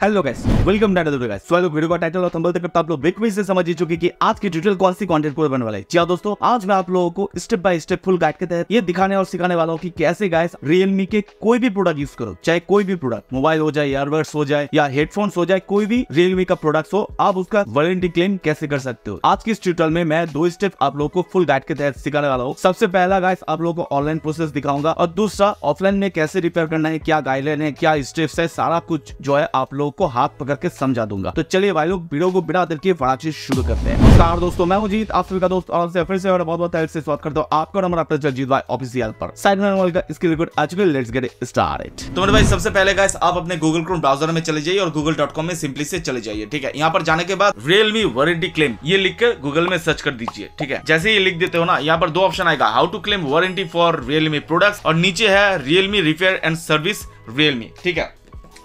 Hello guys welcome video का title और thumbnail आप लोग बिग से समझ ही चुके कि आज की ट्यूटोरियल कौन सी कंटेंट पूरे बनने वाला है। जी हाँ दोस्तों, आज मैं आप लोगों को step by step full guide के तहत ये दिखाने और सिखाने वाला हूँ कि कैसे गाइस रियलमी के कोई भी प्रोडक्ट यूज़ करो, चाहे कोई भी प्रोडक्ट मोबाइल हो जाए ईयरबड्स हो जाए, या हेडफोन्स हो जाए, कोई भी रियलमी का प्रोडक्ट हो, आप उसका वारंटी क्लेम कैसे कर सकते हो। आज की इस ट्यूटोरियल में मैं दो स्टेप आप लोगों को फुल गाइड के तहत सिखाने वाला हूँ। सबसे पहला गाइस आप लोगों को ऑनलाइन प्रोसेस दिखाऊँगा और दूसरा ऑफलाइन में कैसे रिपेयर करना है, क्या गाइडलाइन है, क्या स्टेप्स है, सारा कुछ जो है आप लोगों को हाथ पकड़ के समझा दूँगा। तो चलिए भाई लोग, वीडियो को बिना देर के फटाक शुरू करते हैं। नमस्कार दोस्तों, मैं जीत। आप सभी का दोस्त और से फिर से और बहुत बहुत से स्वागत करता हूँ आपका नंबर अपना जलजीत भाई ऑफिशियल पर। साइड का इसके रिकॉर्ड आज के लेट्स गेट स्टार्ट तो मेरे भाई, सबसे पहले गाइस आप अपने गूगल क्रोम ब्राउज़र में चले जाइए और google.com में सिंपली से चले जाइए, ठीक है? यहाँ पर जाने के बाद रियलमी वारंटी क्लेम ये लिख कर गूगल में सर्च कर दीजिए, ठीक है? जैसे ये लिख देते हो ना, यहाँ पर दो ऑप्शन आएगा how to claim warranty for Realme products और नीचे है Realme repair and service Realme ठीक है?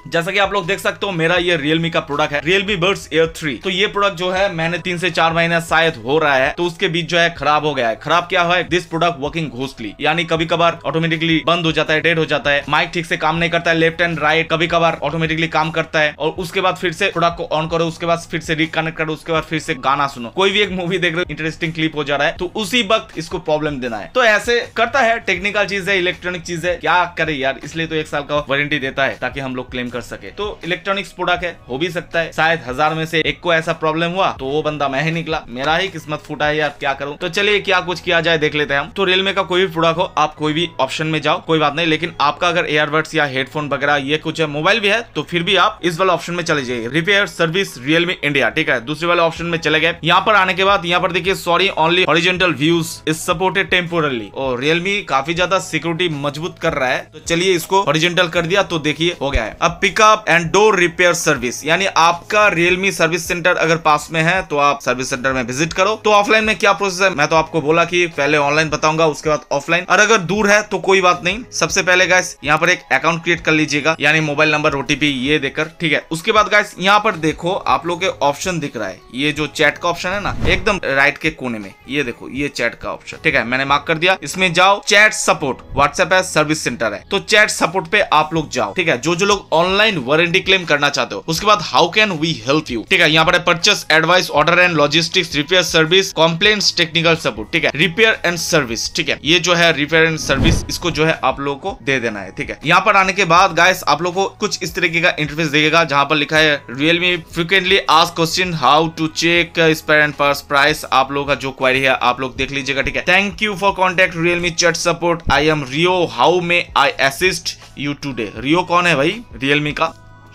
जैसा कि आप लोग देख सकते हो, मेरा ये रियलमी का प्रोडक्ट है रियलमी बर्ड्स एयर थ्री तो ये प्रोडक्ट जो है, मैंने तीन से चार महीना शायद हो रहा है तो उसके बीच जो है, खराब हो गया है। खराब क्या है? दिस प्रोडक्ट वर्किंग घोस्टली यानी कभी कभार ऑटोमेटिकली बंद हो जाता है डेड हो जाता है माइक ठीक से काम नहीं करता है लेफ़्ट एंड राइट कभी कभार ऑटोमेटिकली काम करता है, और उसके बाद फिर से प्रोडक्ट को ऑन करो, उसके बाद फिर से रिकनेक्ट करो, उसके बाद फिर से गाना सुनो। कोई भी एक मूवी देख रहे हो इंटरेस्टिंग क्लिप हो जा रहा है तो उसी वक्त इसको प्रॉब्लम देना है। तो ऐसे करता है टेक्निकल चीज़ है इलेक्ट्रॉनिक चीज़ है, क्या करे यार, इसलिए तो एक साल का वारंटी देता है, ताकि हम लोग क्लेम कर सके। तो इलेक्ट्रॉनिक्स प्रोडक्ट है, हो भी सकता है। शायद हज़ार में से एक को ऐसा प्रॉब्लम हुआ तो वो बंदा मैं ही निकला। मेरा ही किस्मत फूटा है यार, क्या करूँ? तो चलिए, क्या कुछ किया जाए, देख लेते हैं हम। तो रियलमी का कोई भी प्रोडक्ट हो, आप कोई भी ऑप्शन में जाओ, कोई बात नहीं। लेकिन आपका अगर एयरबड्स या हेडफोन वगैरह, ये कुछ है मोबाइल भी है तो फिर भी आप इस वाले ऑप्शन में चले जाइए। रिपेयर सर्विस रियलमी इंडिया ठीक है? दूसरे वाले ऑप्शन में चले गए। यहाँ पर आने के बाद, यहाँ पर देखिए sorry only horizontal views is supported temporarily और रियलमी काफ़ी ज़्यादा सिक्योरिटी मज़बूत कर रहा है। तो चलिए, इसको ओरिजेंटल कर दिया तो देखिए, हो गया है। अब pickup and door repair service यानी आपका रियलमी सर्विस सेंटर अगर पास में है तो आप सर्विस सेंटर में विज़िट करो। तो ऑफलाइन में क्या प्रोसेस है? मैं तो आपको बोला कि पहले ऑनलाइन बताऊँगा, उसके बाद ऑफलाइन और अगर दूर है तो कोई बात नहीं। सबसे पहले गैस यहाँ पर एक अकाउंट क्रिएट कर लीजिएगा। यानी मोबाइल नंबर ओटीपी ये देकर, ठीक है? उसके बाद गैस यहाँ पर देखो, आप लोग के ऑप्शन दिख रहा है। ये जो चैट का ऑप्शन है ना, एकदम राइट के कोने में। ये देखो, ये चैट का ऑप्शन ठीक है, मैंने मार्क कर दिया। इसमें जाओ चैट सपोर्ट व्हाट्सएप है सर्विस सेंटर है। तो चैट सपोर्ट पे आप लोग जाओ। ठीक है जो जो लोग ऑनलाइन वारंटी क्लेम करना चाहते हो, उसके बाद how can we help you ठीक है, यहाँ पर purchase advice order and logistics repair service complaints technical support ठीक है? रिपेयर एंड सर्विस ठीक है? ये जो है रिपेयर एंड सर्विस इसको जो है आप लोगों को दे देना है, ठीक है? यहाँ पर आने के बाद गाइस आप लोग को कुछ इस तरीके का इंटरफेस देगा जहाँ पर लिखा है Realme frequently ask question how to check spare and parts price आप लोगों का जो क्वारी है, आप लोग देख लीजिएगा, ठीक है? Thank you for contact Realme chat support I am Rio how may I assist you today Rio कौन है भाई? रियलमी का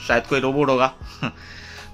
शायद कोई रोबोट होगा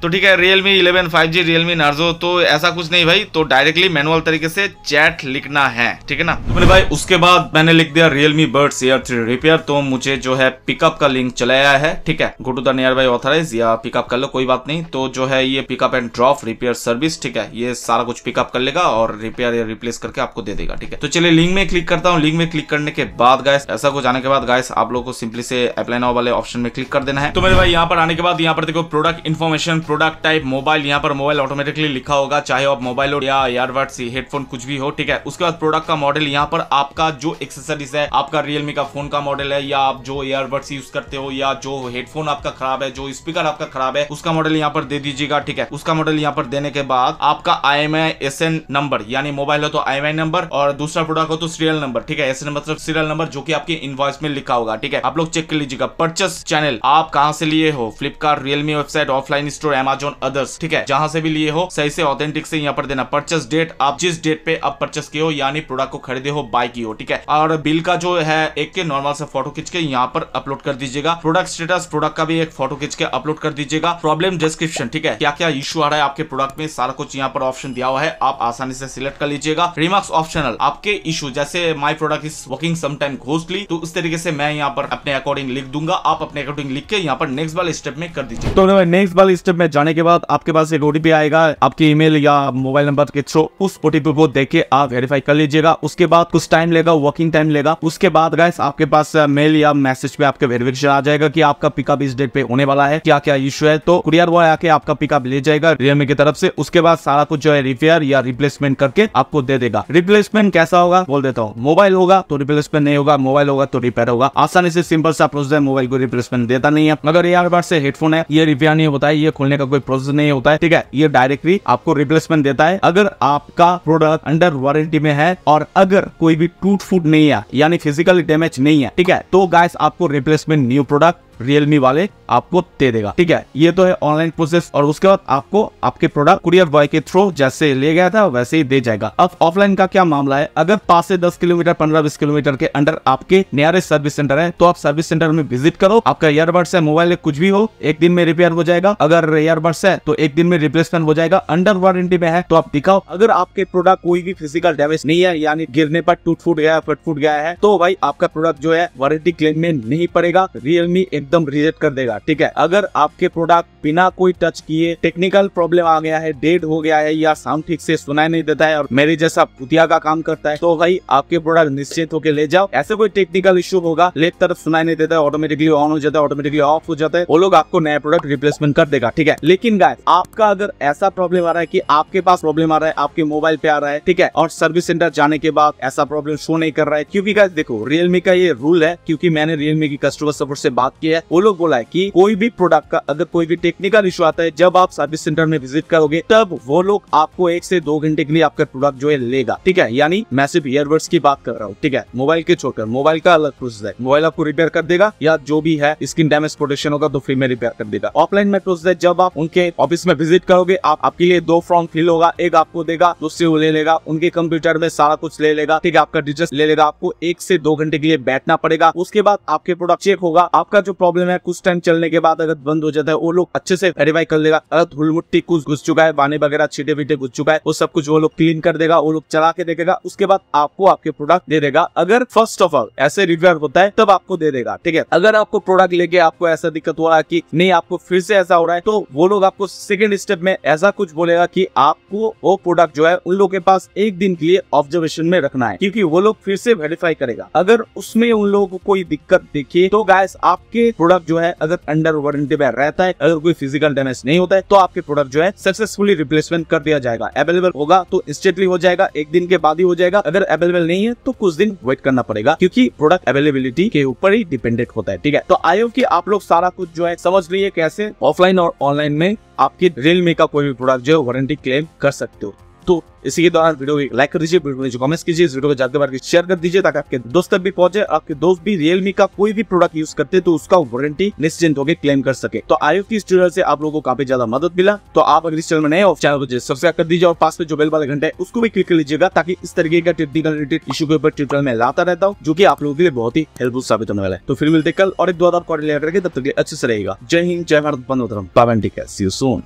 तो ठीक है Realme eleven five G Realme Narzo तो ऐसा कुछ नहीं भाई तो डायरेक्टली मैनुअल तरीके से चैट लिखना है, ठीक है ना? तो मेरे भाई, उसके बाद मैंने लिख दिया Realme Buds Air three repair तो मुझे जो है पिकअप का लिंक चलाया है, ठीक है? Go to the nearby authorise या पिकअप कर लो, कोई बात नहीं। तो जो है ये pickup and drop repair service ठीक है? ये सारा कुछ पिकअप कर लेगा और रिपेयर या रिप्लेस करके आपको दे देगा, ठीक है? तो चलिए लिंक में क्लिक करता हूँ। लिंक में क्लिक करने के बाद गाइस ऐसा कुछ आने के बाद गाइस आप लोग को सिंपली से अप्लाई नाउ वाले ऑप्शन में क्लिक कर देना है। तो मेरे भाई, यहाँ पर आने के बाद, यहाँ पर देखो product information product type mobile यहाँ पर मोबाइल ऑटोमेटिकली लिखा होगा, चाहे आप मोबाइल हो या ईयरबड्स हेडफोन कुछ भी हो, ठीक है? उसके बाद प्रोडक्ट का मॉडल यहाँ पर आपका जो एक्सेसरीज है, आपका रियलमी का फ़ोन का मॉडल है, या आप जो ईयरबड्स यूज़ करते हो, या जो हेडफोन आपका खराब है, जो स्पीकर आपका खराब है, उसका मॉडल यहाँ पर दे दीजिएगा, ठीक है? उसका मॉडल यहाँ पर देने के बाद आपका I M I S N number यानी मोबाइल हो तो आई एम आई नंबर और दूसरा प्रोडक्ट हो तो सीरियल नंबर ठीक है? एस मतलब सीरियल नंबर जो की आपके इनवॉइस में लिखा होगा, ठीक है? आप लोग चेक कर लीजिएगा परचेस चैनल आप कहाँ से लिए हो? Flipkart Realme website offline store Amazon others ठीक है? जहाँ से भी लिए हो, सही से ऑथेंटिक से यहाँ पर देना। परचेस डेट आप जिस डेट पे आप परचेस किए हो, यानी प्रोडक्ट को खरीदे हो बाय की हो, ठीक है? और बिल का जो है, एक के नॉर्मल से फ़ोटो खींच के यहाँ पर अपलोड कर दीजिएगा। प्रोडक्ट स्टेटस प्रोडक्ट का भी एक फ़ोटो खींच के अपलोड कर दीजिएगा। प्रॉब्लम डिस्क्रिप्शन ठीक है? क्या क्या इशू आ रहा है आपके प्रोडक्ट में? सारा कुछ यहाँ पर ऑप्शन दिया हुआ है। आप आसानी से सिलेक्ट कर लीजिएगा। रिमार्क्स ऑप्शनल आपके इशू जैसे my product is working sometime ghostly तो उस तरीके से मैं यहाँ पर अपने अकॉर्डिंग लिख दूँगा। आप अपने अकॉर्डिंग लिख के यहाँ पर नेक्स्ट वाले स्टेप में कर दीजिए तो नेक्स्ट वाले स्टेप में जाने के बाद आपके पास एक ओटीपी आएगा, आपके ईमेल या मोबाइल नंबर के थ्रू उस ओटीपी को देख के आप वेरीफाई कर लीजिएगा। उसके बाद कुछ टाइम लेगा वर्किंग टाइम लेगा। उसके बाद गाइस आपके पास मेल या मैसेज पे आपके वेरिफिकेशन आ जाएगा की आपका पिकअप इस डेट पे होने वाला है, क्या क्या इशू है। तो कुरियर बॉय आके आपका पिकअप ले जाएगा रियलमी की तरफ़ से। उसके बाद सारा कुछ जो है रिपेयर या रिप्लेसमेंट करके आपको दे देगा। रिप्लेसमेंट कैसा होगा? बोल देता हूँ। मोबाइल होगा तो रिप्लेसमेंट नहीं होगा मोबाइल होगा तो रिपेयर होगा। आसानी से सिंपल सा प्रोसेस है मोबाइल को रिप्लेसमेंट देता नहीं है। अगर यार बार से हेडफोन है, ये रिपेयर नहीं होता है, ये खोलने का कोई प्रोसेस नहीं होता है, ठीक है? ये डायरेक्टली आपको रिप्लेसमेंट देता है। अगर आपका प्रोडक्ट अंडर वारंटी में है और अगर कोई भी टूट फूट नहीं है, यानी फ़िज़िकल डैमेज नहीं है, ठीक है? तो गाइस आपको रिप्लेसमेंट न्यू प्रोडक्ट रियलमी वाले आपको दे देगा। ठीक है, ये तो है ऑनलाइन प्रोसेस और उसके बाद आपको आपके प्रोडक्ट कुरियर बॉय के थ्रू जैसे ले गया था वैसे ही दे जाएगा। अब ऑफलाइन का क्या मामला है? अगर पाँच से दस किलोमीटर, पंद्रह बीस किलोमीटर के अंडर आपके नियरेस्ट सर्विस सेंटर है तो आप सर्विस सेंटर में विज़िट करो। आपका ईयरबड्स है मोबाइल कुछ भी हो, एक दिन में रिपेयर हो जाएगा। अगर ईयरबड्स है तो एक दिन में रिप्लेसमेंट हो जाएगा। अंडर वारंटी में है तो आप दिखाओ। अगर आपके प्रोडक्ट कोई भी फ़िज़िकल डैमेज नहीं है, यानी गिरने पर टूट फूट गया, फट फूट गया है तो भाई आपका प्रोडक्ट जो है वारंटी क्लेम में नहीं पड़ेगा। रियलमी एकदम रिजेक्ट कर देगा, ठीक है? अगर आपके प्रोडक्ट बिना कोई टच किए टेक्निकल प्रॉब्लम आ गया है डेड हो गया है, या साउंड ठीक से सुनाई नहीं देता है, और मेरे जैसा पुतिया का काम करता है तो भाई आपके प्रोडक्ट निश्चित होकर ले जाओ। ऐसे कोई टेक्निकल इश्यू होगा लेफ़्ट तरफ़ सुनाई नहीं देता है ऑटोमेटिकली ऑन हो जाता है ऑटोमेटिकली ऑफ़ हो जाता है, वो लोग आपको नया प्रोडक्ट रिप्लेसमेंट कर देगा, ठीक है? लेकिन गाय आपका अगर ऐसा प्रॉब्लम आ रहा है की आपके पास प्रॉब्लम आ रहा है, आपके मोबाइल पे आ रहा है, ठीक है? और सर्विस सेंटर जाने के बाद ऐसा प्रॉब्लम शो नहीं कर रहा है, क्योंकि गाय देखो रियलमी का ये रूल है, क्योंकि मैंने रियलमी की कस्टमर सपोर्ट से बात की है, वो लोग बोला है की कोई भी प्रोडक्ट का, अगर कोई भी टेक्निकल इशू आता है, जब आप सर्विस सेंटर में विज़िट करोगे, तब वो लोग आपको एक से दो घंटे के लिए आपका प्रोडक्ट जो है लेगा, ठीक है? यानी मैं सिर्फ़ ईयरबड्स की बात कर रहा हूँ, ठीक है? मोबाइल के छोड़कर मोबाइल का अलग प्रोसेस है। मोबाइल आपको रिपेयर कर देगा, या जो भी है स्क्रीन डैमेज प्रोटेक्शन होगा तो फ्री में रिपेयर कर देगा। ऑफलाइन में प्रोसेस है, जब आप उनके ऑफ़िस में विज़िट करोगे, आप, आपके लिए दो फॉर्म फिल होगा, एक आपको देगा दूसरे वो ले लेगा, उनके कंप्यूटर में सारा कुछ ले लेगा, ठीक है? आपका डिटेल्स ले लेगा, आपको एक से दो घंटे के लिए बैठना पड़ेगा, उसके बाद आपके प्रोडक्ट चेक होगा, आपका जो प्रॉब्लम है। कुछ टाइम चलने के बाद अगर बंद हो जाता है, वो लोग अच्छे से वेरीफाई कर लेगा। अगर धूल मुट्टी कुछ घुस चुका है बाने वगैरह छीटे बीटे घुस चुका है, वो सब कुछ वो लोग क्लीन कर देगा, वो लोग चला के देखेगा, उसके बाद आपको आपके प्रोडक्ट दे देगा। अगर फ़र्स्ट ऑफ़ ऑल ऐसे रिपेयर होता है, तब आपको दे देगा, ठीक है? अगर आपको प्रोडक्ट लेके आपको ऐसा दिक्कत हो रहा है की नहीं, आपको फिर से ऐसा हो रहा है तो वो लोग आपको सेकेंड स्टेप में ऐसा कुछ बोलेगा की आपको वो प्रोडक्ट जो है, उन लोगों के पास एक दिन के लिए ऑब्जर्वेशन में रखना है, क्योंकि वो लोग फिर से वेरीफाई करेगा। अगर उसमें उन लोगों को कोई दिक्कत देखिए तो गाइस आपके प्रोडक्ट जो है, अगर अंडर वारंटी में रहता है, अगर कोई फ़िज़िकल डैमेज नहीं होता है तो आपके प्रोडक्ट जो है सक्सेसफुली रिप्लेसमेंट कर दिया जाएगा। अवेलेबल होगा तो इंस्टेंटली हो जाएगा, एक दिन के बाद ही हो जाएगा। अगर अवेलेबल नहीं है तो कुछ दिन वेट करना पड़ेगा, क्योंकि प्रोडक्ट अवेलेबिलिटी के ऊपर ही डिपेंडेंट होता है, ठीक है? तो आई की आप लोग सारा कुछ जो है, समझ लीजिए कैसे? ऑफलाइन और ऑनलाइन में आपकी रियलमी का कोई भी प्रोडक्ट जो है वारंटी क्लेम कर सकते हो। तो इसी के दौरान वीडियो को लाइक कर दीजिए, वीडियो को कमेंट कीजिए, इस वीडियो को ज़्यादा बार शेयर कर दीजिए ताकि आपके दोस्त तक भी पहुँचे, आपके दोस्त भी रियलमी का कोई भी प्रोडक्ट यूज़ करते तो उसका वारंटी निश्चिंत होकर क्लेम कर सके। तो आई की इस ट्यूटोरियल से आप लोगों को काफ़ी ज़्यादा मदद मिला। तो आप अगर इस चैनल में नए हो चैनल सब्सक्राइब कर दीजिए और पास में जो बेल वाले घंटे उसको भी क्लिक कर लीजिएगा ताकि इस तरीके का टेक्निकल रिलेटेड इशू के ऊपर ट्यूटोरियल में लाता रहता हूँ, जो की आप लोगों के लिए बहुत ही हेल्पफुल साबित होने वाला है। तो फिर मिलते कल और एक दो हज़ार कॉर्डिनेटर के तब तक अच्छे से रहेगा जय हिंद, जय भारत, बंद पावन सून